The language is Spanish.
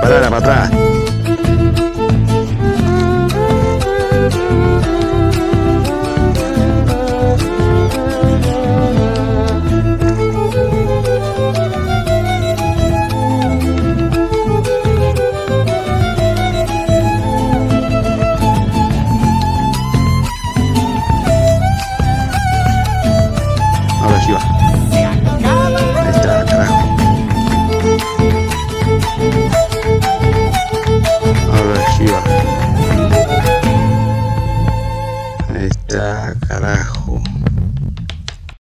Parala para atrás. Ah, carajo.